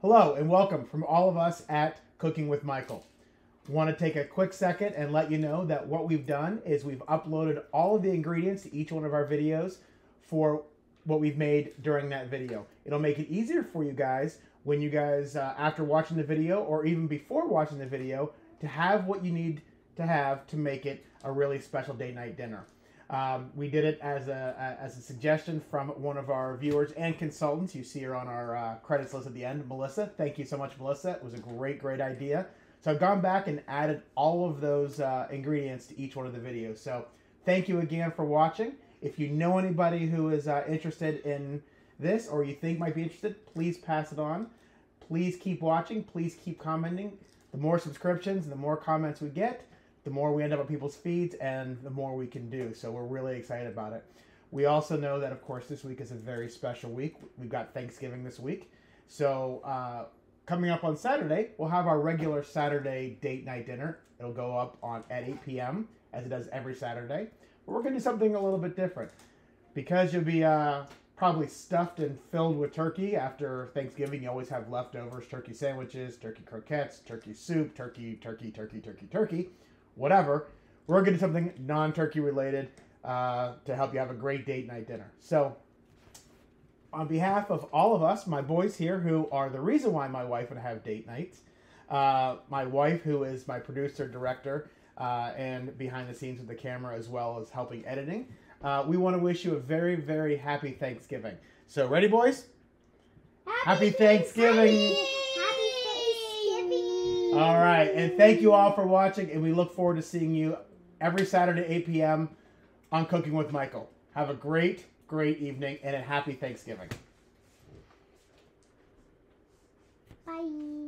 Hello and welcome from all of us at Cooking with Michael. Want to take a quick second and let you know that what we've done is we've uploaded all of the ingredients to each one of our videos for what we've made during that video. It'll make it easier for you guys when you guys, uh, after watching the video or even before watching the video, to have what you need to have to make it a really special date night dinner. Um, we did it as a, as a suggestion from one of our viewers and consultants. You see her on our uh, credits list at the end, Melissa. Thank you so much, Melissa. It was a great, great idea. So I've gone back and added all of those uh, ingredients to each one of the videos. So thank you again for watching. If you know anybody who is uh, interested in this or you think might be interested, please pass it on. Please keep watching. Please keep commenting. The more subscriptions and the more comments we get, the more we end up on people's feeds and the more we can do. So we're really excited about it. We also know that, of course, this week is a very special week. We've got Thanksgiving this week. So uh, coming up on Saturday, we'll have our regular Saturday date night dinner. It'll go up on at 8 p.m. as it does every Saturday. But we're going to do something a little bit different. Because you'll be uh, probably stuffed and filled with turkey after Thanksgiving, you always have leftovers, turkey sandwiches, turkey croquettes, turkey soup, turkey, turkey, turkey, turkey, turkey whatever. We're going to do something non-turkey related uh, to help you have a great date night dinner. So, on behalf of all of us, my boys here, who are the reason why my wife would have date nights, uh, my wife, who is my producer, director, uh, and behind the scenes with the camera, as well as helping editing, uh, we want to wish you a very, very happy Thanksgiving. So, ready, boys? Happy, happy Thanksgiving! Thanksgiving. All right, and thank you all for watching, and we look forward to seeing you every Saturday, 8 p.m. on Cooking with Michael. Have a great, great evening, and a happy Thanksgiving. Bye.